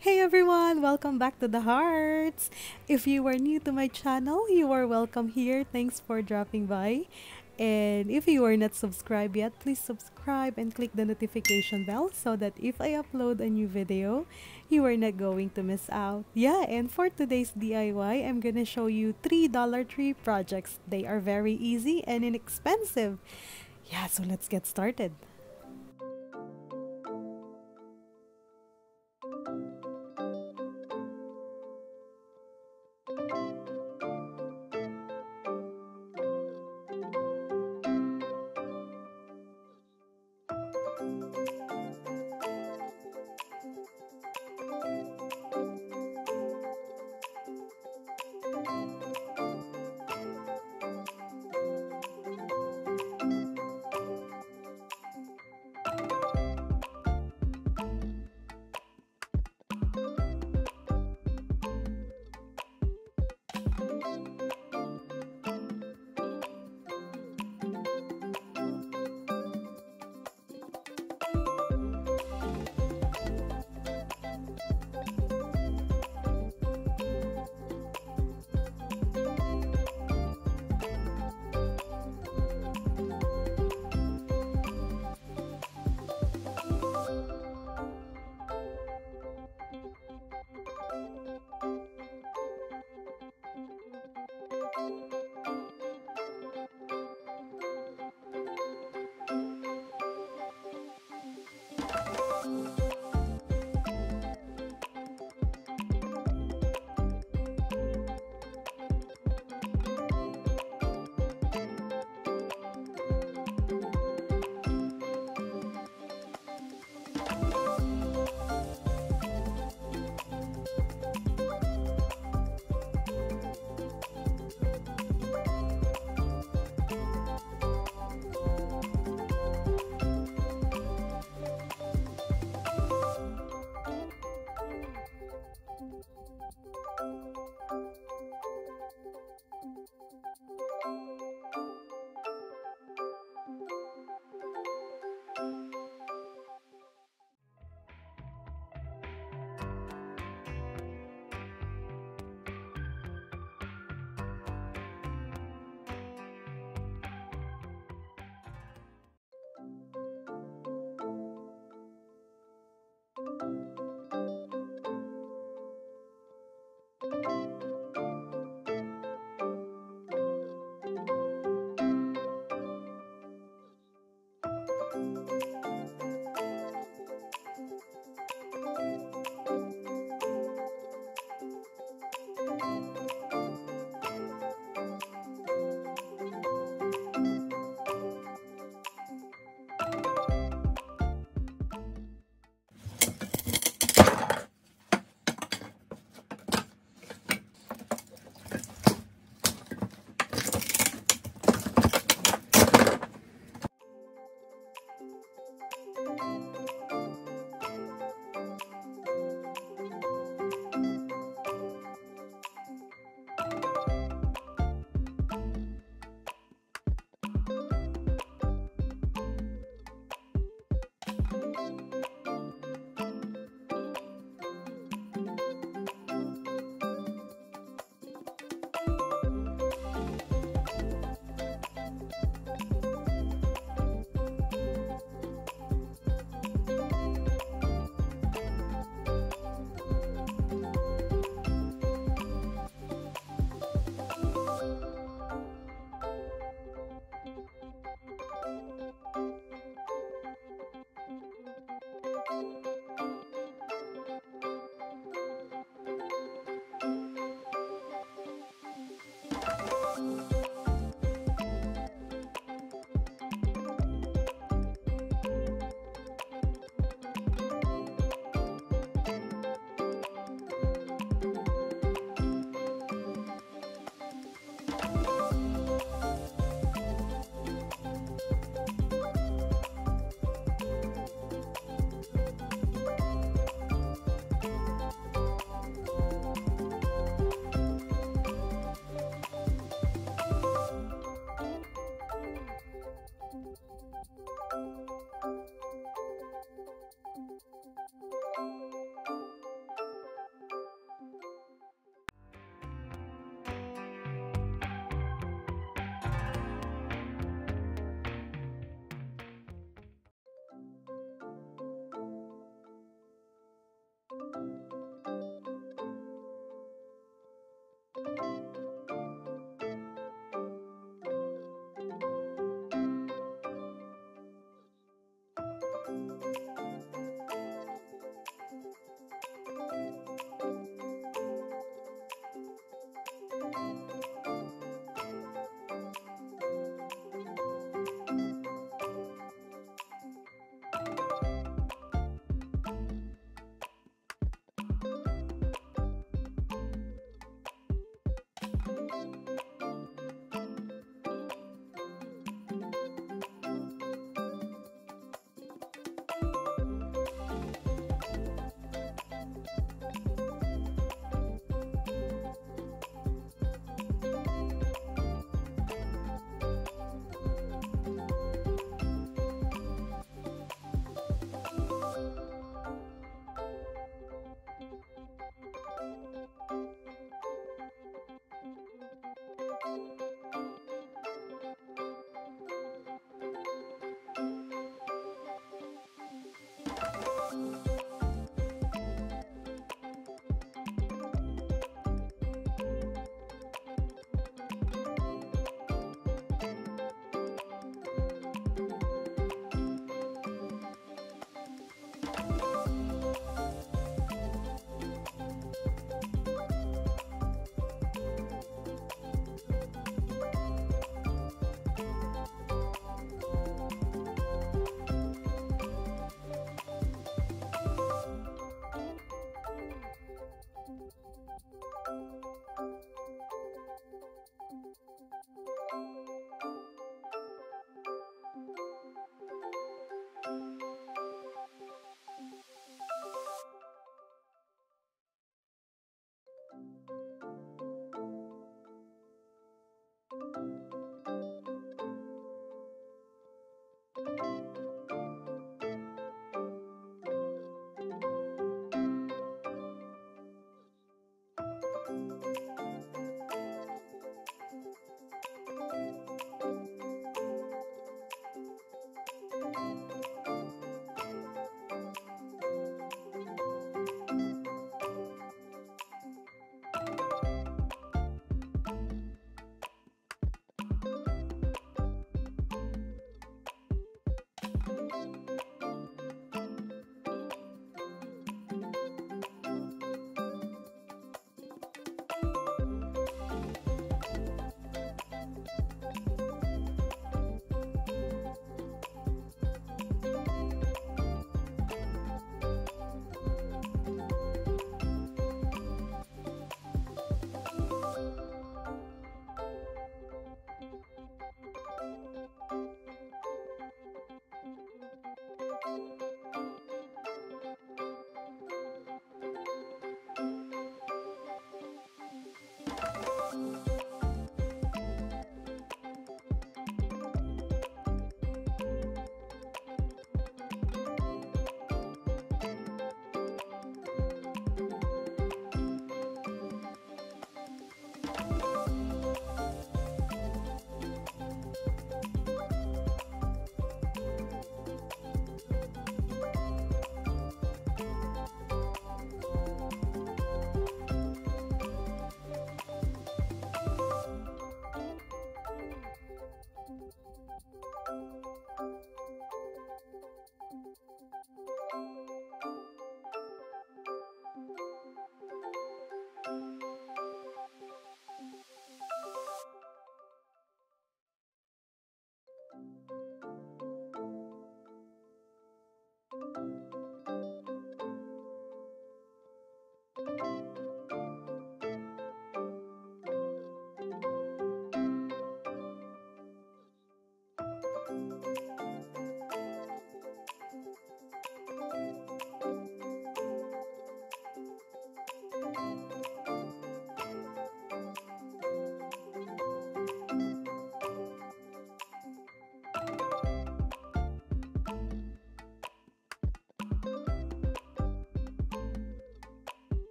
Hey everyone, welcome back to the Harts. If you are new to my channel, you are welcome here. Thanks for dropping by. And if you are not subscribed yet, please subscribe and click the notification bell so that if I upload a new video, you are not going to miss out. Yeah, and for today's DIY, I'm gonna show you three Dollar Tree projects. They are very easy and inexpensive. Yeah, so let's get started. you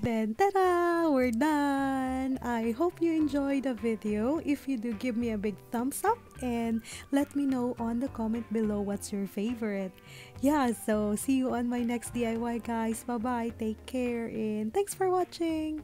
Then, ta-da! We're done! I hope you enjoyed the video. If you do, give me a big thumbs up and let me know on the comment below what's your favorite. Yeah, so see you on my next DIY guys. Bye-bye. Take care and thanks for watching.